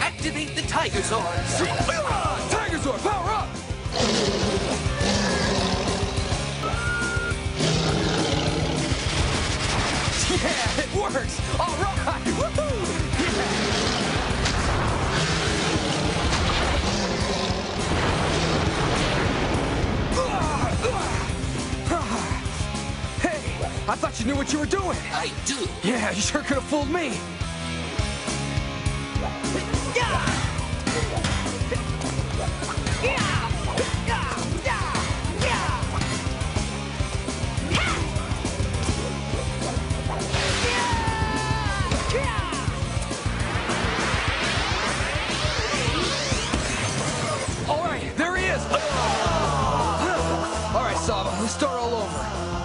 Activate the Tiger Zord. Tiger Zord, power up! Yeah, it works! All right! Woohoo! Hey, I thought you knew what you were doing. I do. Yeah, you sure could have fooled me. Start all over.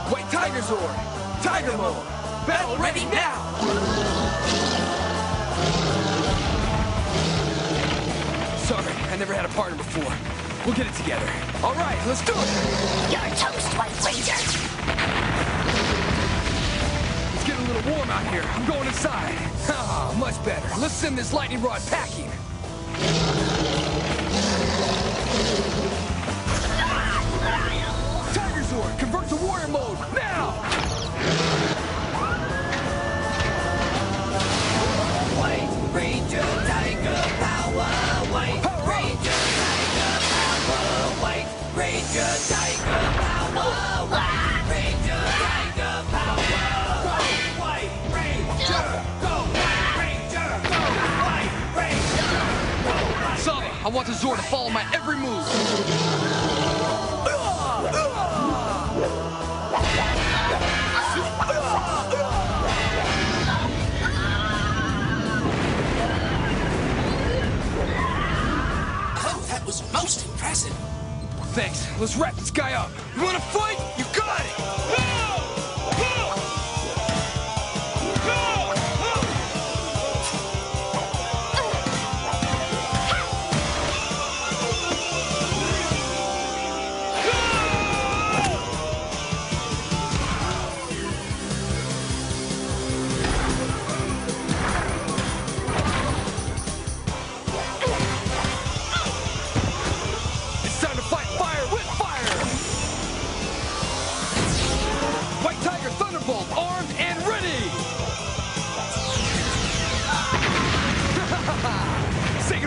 White Tiger Zord, Tiger Mode, battle ready now. Sorry, I never had a partner before. We'll get it together. All right, let's do it. You're toast, White Ranger. It's getting a little warm out here. I'm going inside. Ah, much better. Let's send this lightning rod packing. I want the Zord to follow my every move. Oh, that was most impressive. Thanks. Let's wrap this guy up. You want to fight? You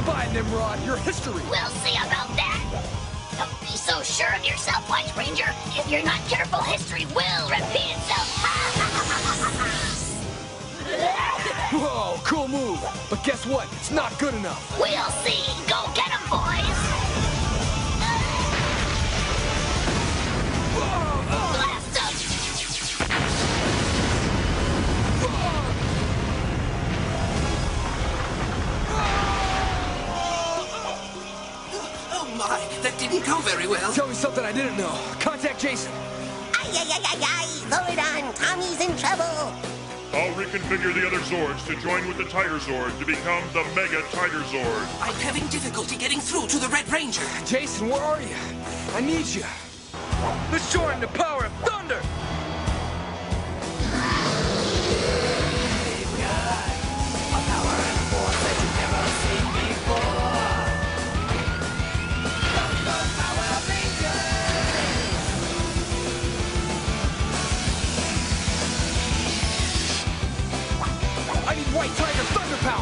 goodbye, Nimrod. You're history. We'll see about that. Don't be so sure of yourself, White Ranger. If you're not careful, history will repeat itself. Whoa, cool move. But guess what? It's not good enough. we'll see. Go get him, boys. Didn't go very well. Tell me something I didn't know. Contact Jason. Ay, ay, ay, ay, ay! Zordon, Tommy's in trouble! I'll reconfigure the other Zords to join with the Tiger Zord to become the Mega Tiger Zord. I'm having difficulty getting through to the Red Ranger. Jason, where are you? I need you. Let's join the power of thunder. Tiger Thunder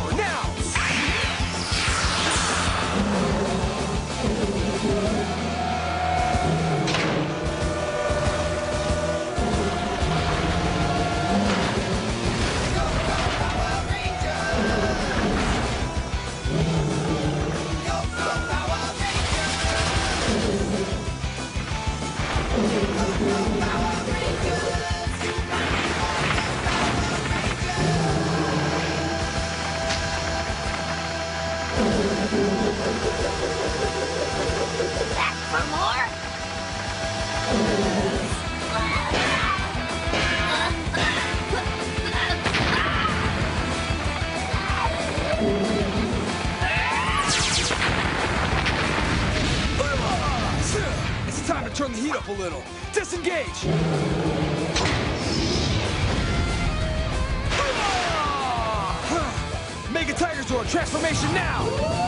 for more? It's time to turn the heat up a little. Disengage! Mega Tiger Zord transformation now!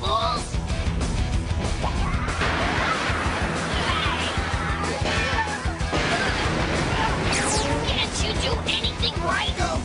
fools! Can't you do anything right?